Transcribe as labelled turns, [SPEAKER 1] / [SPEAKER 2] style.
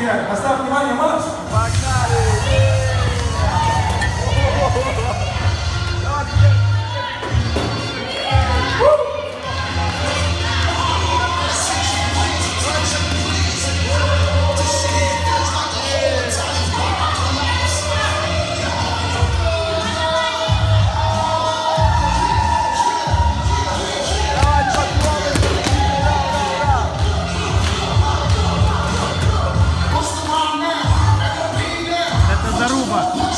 [SPEAKER 1] теряют. Поставь внимание, марш! Garuba.